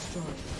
destroyed.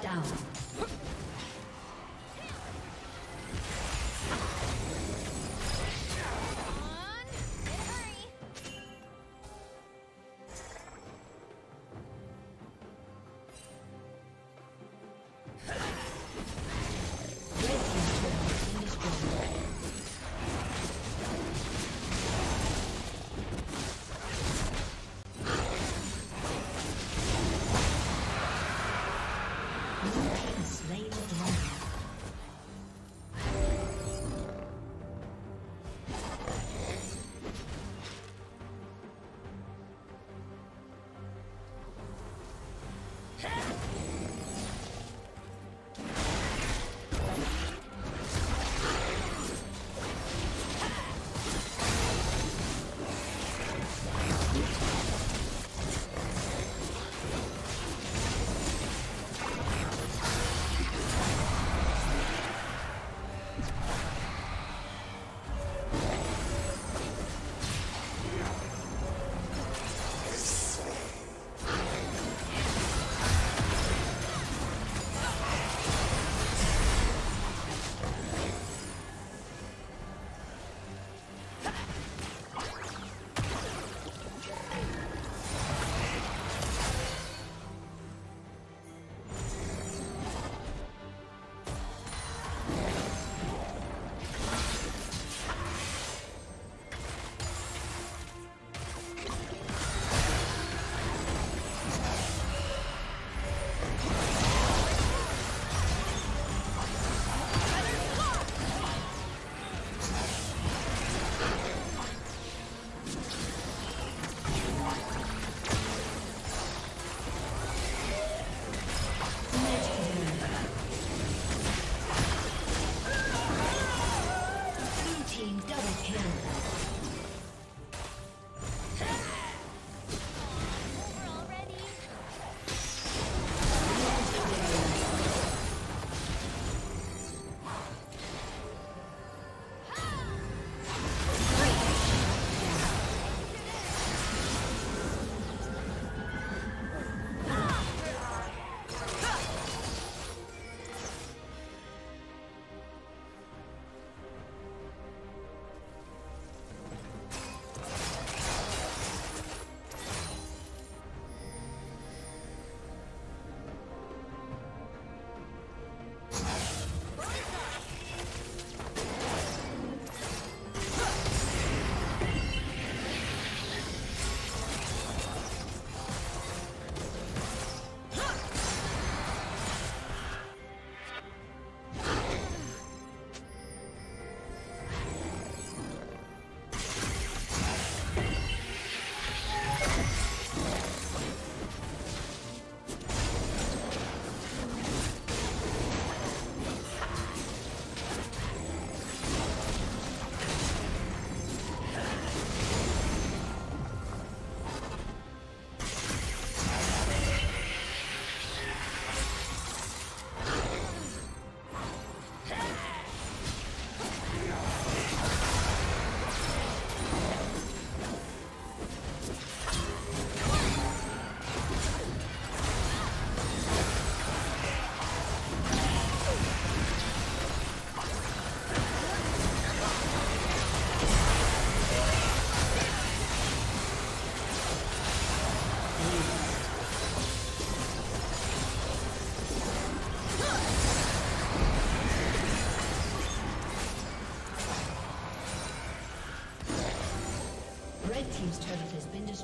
Down.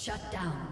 Shut down.